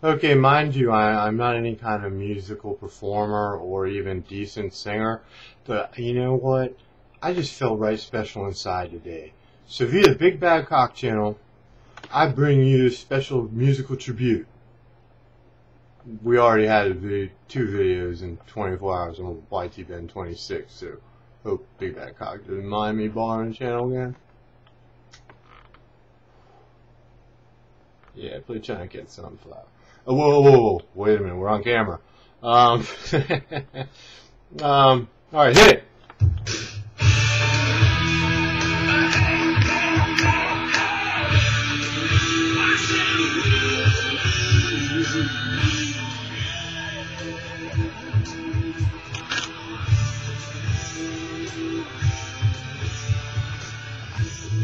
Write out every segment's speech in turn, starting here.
Okay, mind you, I, I'm not any kind of musical performer or even decent singer, but you know what? I just felt right special inside today. So via the Big Bad Cock channel, I bring you this special musical tribute. We already had the two videos in 24 hours on YT Ben 26, so hope Big Bad Cock doesn't mind me borrowing channel again. Yeah, play China Cat Sunflower. Oh, whoa, whoa, whoa, wait a minute, we're on camera. Um, um, alright, hit it.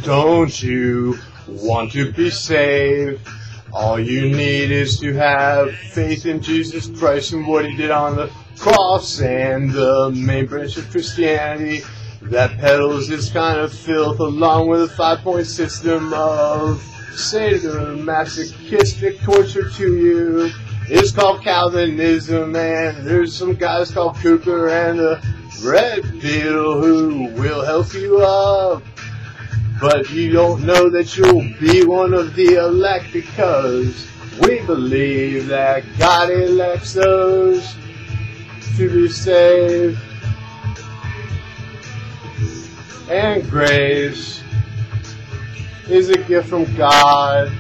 Don't you want to be saved? All you need is to have faith in Jesus Christ and what he did on the cross and the main branch of Christianity that peddles this kind of filth along with a five-point system of sadomasochistic torture to you. It's called Calvinism and there's some guys called Cooper and the Red Beetle who will help you up. But you don't know that you'll be one of the elect because we believe that God elects those to be saved. And grace is a gift from God.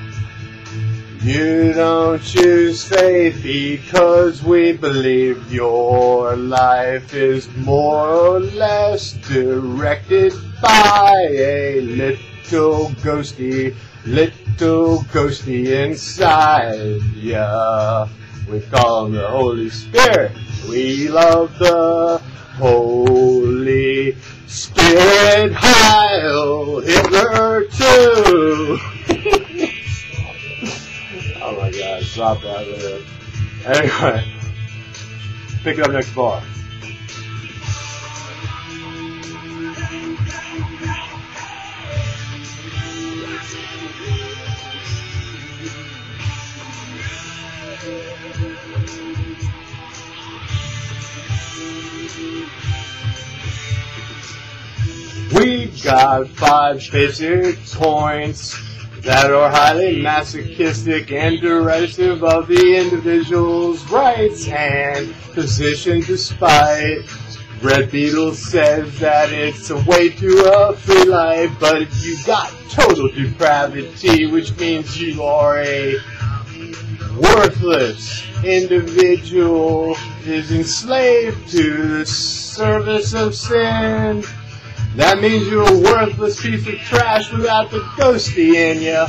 You don't choose faith because we believe your life is more or less directed by a little ghosty, little ghosty inside ya. We call him the Holy Spirit. We love the Holy Spirit. Heil Hitler too. oh my God! Stop that. Anyway, pick it up next bar. We got five basic points that are highly masochistic and derisive of the individual's rights and position despite Red Beetle says that it's a way to a free life, but you got total depravity, which means you are a worthless individual is enslaved to the service of sin. That means you're a worthless piece of trash without the ghosty in you,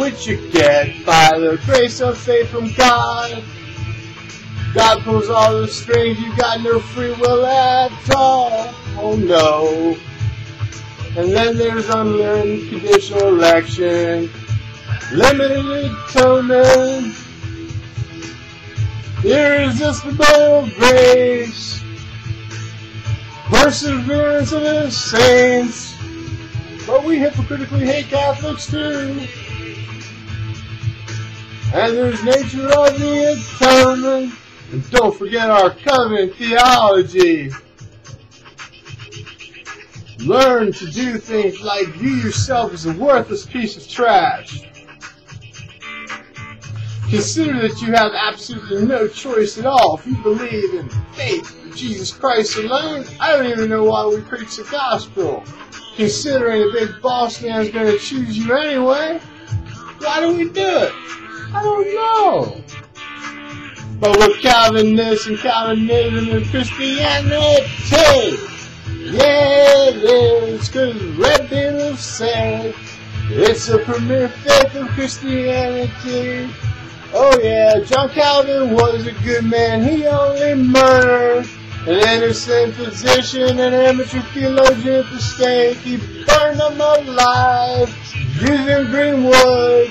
which you get by the grace of faith from God. God pulls all the strings, you got no free will at all. Oh no. And then there's unlearned conditional election, limited atonement, irresistible grace, perseverance of the saints. But we hypocritically hate Catholics too. And there's nature of the atonement. And don't forget our covenant theology. Learn to do things like view yourself as a worthless piece of trash. Consider that you have absolutely no choice at all if you believe in faith in Jesus Christ alone. I don't even know why we preach the gospel. Considering a big boss man's going to choose you anyway, why do we do it? I don't know. But with Calvinists and Calvinism and Christianity, yeah, it is, cause Red Beetle said it's the premier faith of Christianity. Oh yeah, John Calvin was a good man. He only murdered an innocent physician an amateur theologian the stake. He burned them alive using green wood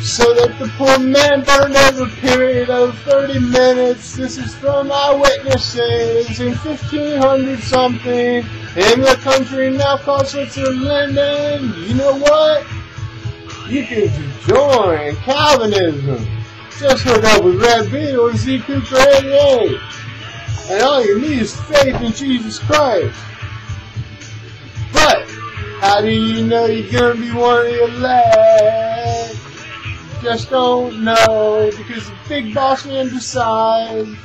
so that the poor man burned over a period of 30 minutes. This is from eyewitnesses in 1500 something in the country now called Switzerland. And you know what? You can join Calvinism. Just hook up with Red and Z Cooper 88. And all you need is faith in Jesus Christ. But, how do you know you're gonna be one of the elect? Just don't know, because the big boss man decides,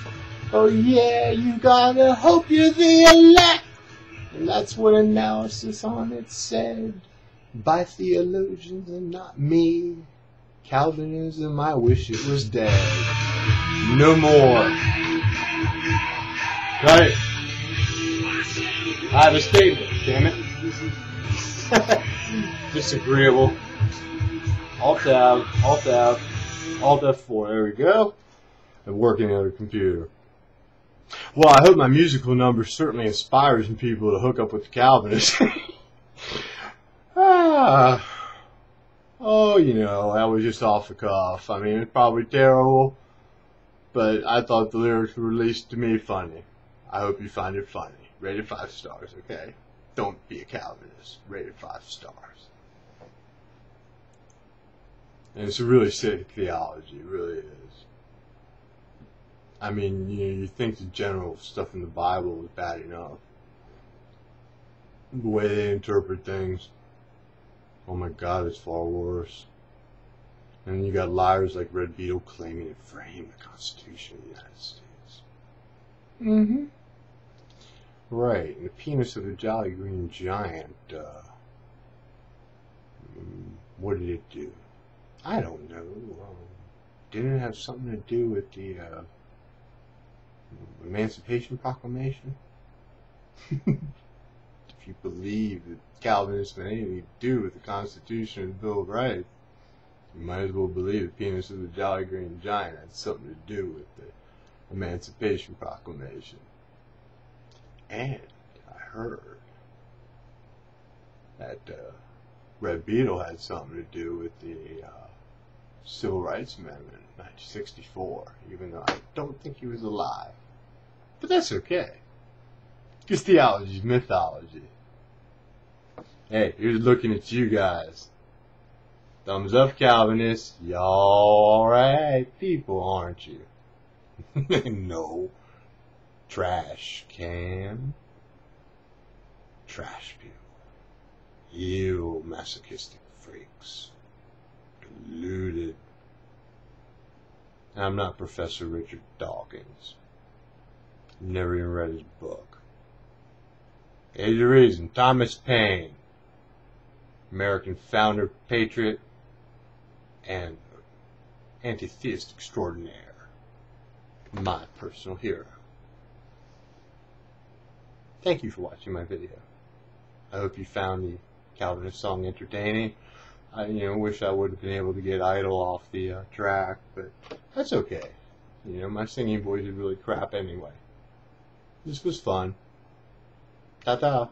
oh yeah, you gotta hope you're the elect. And that's what analysis on it said by theologians and not me. Calvinism, I wish it was dead. No more. Right. I have a statement, damn it. Disagreeable. Alt tab, alt tab, alt F4, there we go. I'm working on a computer. Well, I hope my musical number certainly inspires people to hook up with the Calvinists. ah. Oh, you know, that was just off the cuff. I mean, it's probably terrible, but I thought the lyrics were at least to me funny. I hope you find it funny. Rated five stars, okay? Don't be a Calvinist. Rated five stars. And it's a really sick theology, it really is. I mean, you know, you think the general stuff in the Bible is bad enough. The way they interpret things. Oh my god, it's far worse. And you got liars like Red Beetle claiming to frame the Constitution of the United States. Mm-hmm. Right, and the penis of the Jolly Green Giant, uh, mm, what did it do? I don't know. Um, didn't it have something to do with the, uh, Emancipation Proclamation? you believe that Calvinism had anything to do with the Constitution and Bill of Rights, you might as well believe the penis of the Jolly Green Giant had something to do with the Emancipation Proclamation. And I heard that uh, Red Beetle had something to do with the uh, Civil Rights Amendment in 1964, even though I don't think he was alive. But that's okay. Because theology is mythology. Hey, here's looking at you guys. Thumbs up, Calvinists. Y'all alright people, aren't you? no. Trash can. Trash people. You masochistic freaks. Deluded. I'm not Professor Richard Dawkins. Never even read his book. Age of Reason, Thomas Paine. American founder, patriot, and anti-theist extraordinaire. My personal hero. Thank you for watching my video. I hope you found the Calvinist song entertaining. I you know wish I would have been able to get Idol off the uh, track, but that's okay. You know my singing voice is really crap anyway. This was fun. Ta ta.